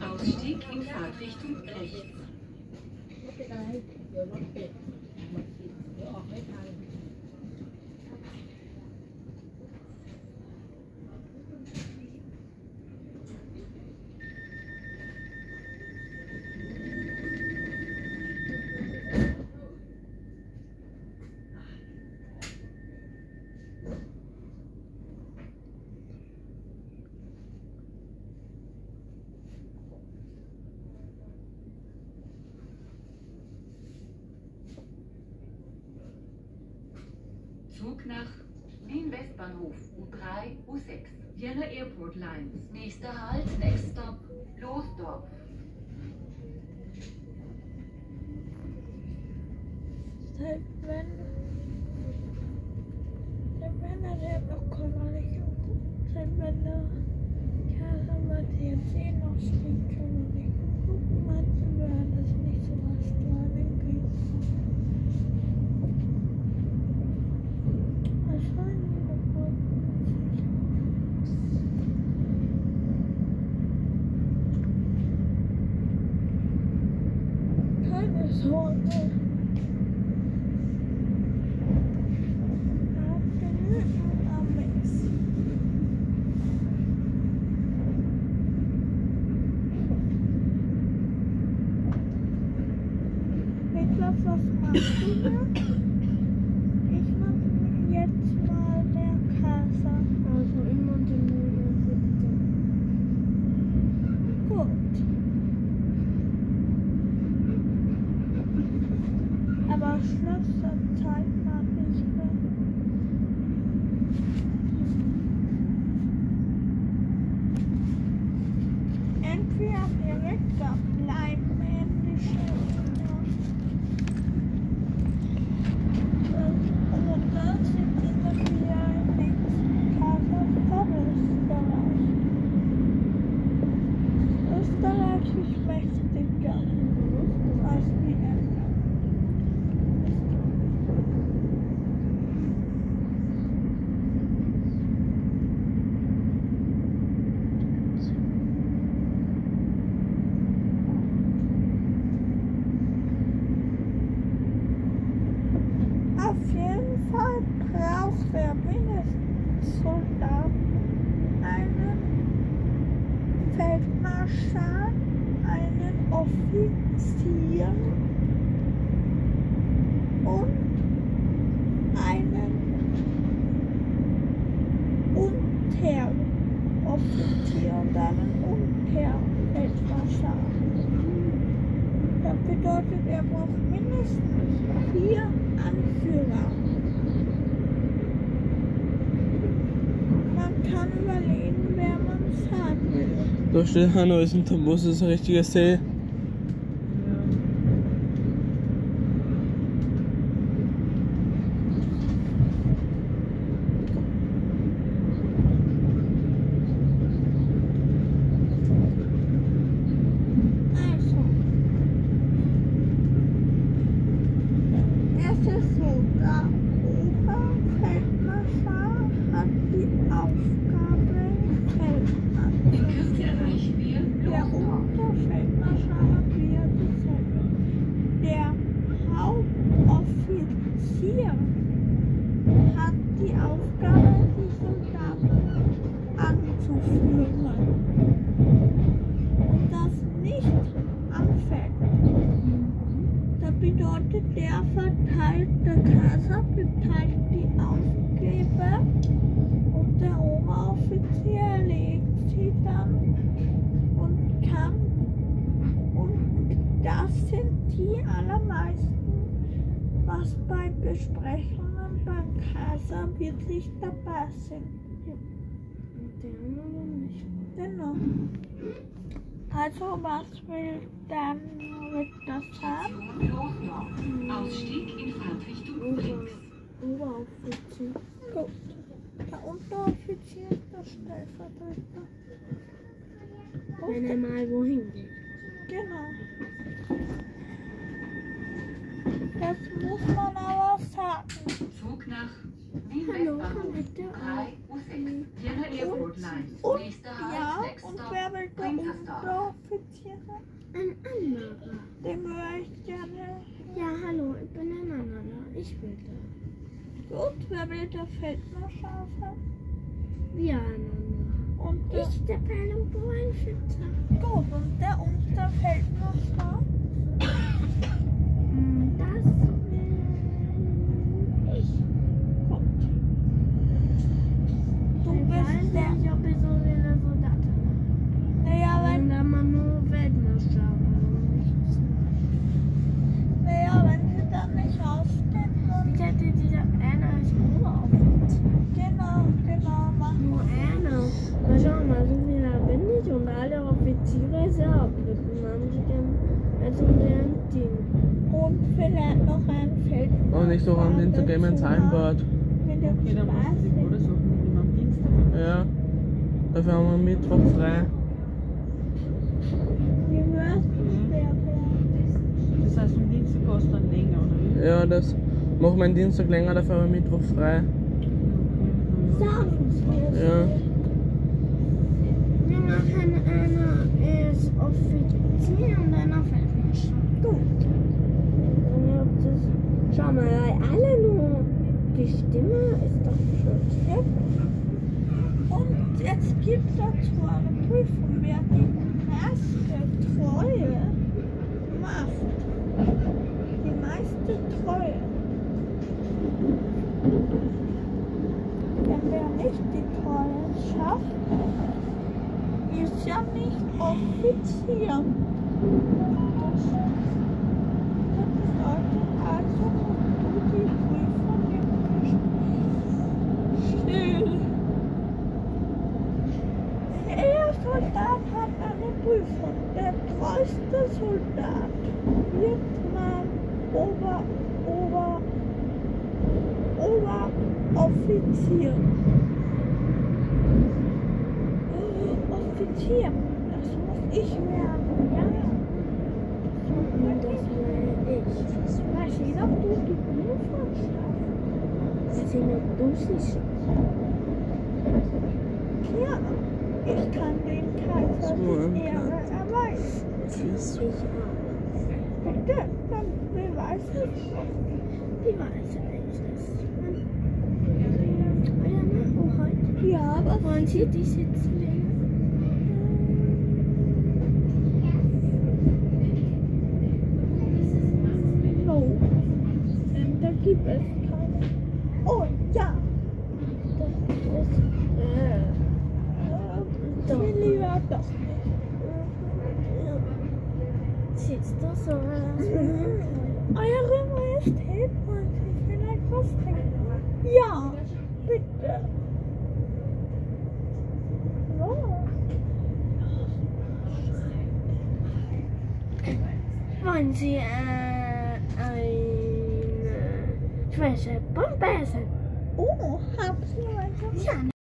Ausstieg in Fahrtrichtung rechts. Zug nach Wien Westbahnhof U3, U6. Vienna Airport Lines. Nächster Halt, next stop, Losdorf. Seit wann? Seit wann hat er noch und seit wann der Kerl war TNC noch steht körperlich und gucken manche war das nicht so was Strahlung gibt. Wahrscheinlich wir direkt auf Leibmännliche jeden Fall braucht er mindestens Soldaten, einen Feldmarschall, einen Offizier und einen Unteroffizier und einen Unterfeldmarschall. Bedeutet, er braucht mindestens vier Anführer. Man kann überlegen, wer man fahren will. Da steht Hanno ist ein das ist ein richtiger See. Also, es ist so, der Oberfeldmarschall hat die Aufgabe, Feldmarschall In Kürze erreichen wir Der Losdorf. Unterfeldmarschall hat wieder dasselbe. Der Hauptoffizier hat die Aufgabe, die Soldaten anzuführen. Und das nicht am Feld. Das bedeutet, der verteilt, der Kaiser beteiligt die Aufgabe und der Oberoffizier erlegt sie dann und kann und das sind die allermeisten, was bei Besprechungen beim Kaiser wirklich dabei sind. Genau. Also was will dann Sagen? Station Losdorf. Ausstieg in Fahrtrichtung links. Oberoffizier. Gut. Der Unteroffizier ist der Stellvertreter. Wenn er mal wohin geht. Genau. Das muss man aber sagen. Zug nach Hallo, Westbahnhof bitte. U3, U6. Vienna Airport Lines. Und, Halt, ja, und wer will der. Unteroffizier? Ein anderer. Den würde ich gerne. Ja, hallo, ich bin ein Ich will da. Gut, wer will der Feldmarschafe? Wir einander. Und der, Ich, der Perlenbohrenschützer. gut, und der und der Feldmarschall? Mm, Das will ich. Gut. Du Ich bist der. nicht, ob ich so viele Soldaten habe. Naja, wenn, Wenn da man nur Weltmeister naja, wenn sie dann nicht ausgehen, dann. Ich hätte dieser Anna als Oberaufsicht. Genau, genau, machen Nur Anna. Mal schauen, mal so viele bin ich und alle Offiziere ist ja Hauptleutnant. Also der Ding. Und vielleicht noch ein Feld. Und nicht so am Hintergehen ins Heimbad. Mit dem Okay, dann musst du die wir am Dienstag Ja. Dafür haben wir Mittwoch frei. Feld? Das heißt, am Dienstag kostet dann länger, oder wie? Ja, das machen wir einen Dienstag länger, dafür haben wir Mittwoch frei. Sagen Sie es. Ja. Wir machen einer ist Offizier und einer Feldmarschall. Gut. Das- Schau mal, alle nur die Stimme ist doch schön. Und jetzt gibt dazu eine Prüfung, wer die meiste Treue macht. Die meiste Treue. Denn wer nicht die Treue schafft, ist ja nicht Offizier. Soldat hat eine Prüfung. Der treueste Soldat wird man Ober, Ober, Oberoffizier. Offizier, das muss ich werden, ja. Und das will ich. Das weiß ich, ob du die Prüfung schaffst. Sie sind Dussi. Ja, ich kann den Kaiser ein Ehre Platz. erweisen. Ich auch. Bitte, dann beweise ich Wie war es eigentlich das? Euer Nachbar heute? Ja, aber Wollen Sie die sitzen gibt es keine. Oh, ja. Das ist. Äh, Äh, ich will lieber doch nicht. siehst du so? Eure Majestät, wollen Sie vielleicht was trinken? Ja, bitte. Wollen Sie äh, eine Schwäche Bombe essen? Oh, haben Sie welche? Ja,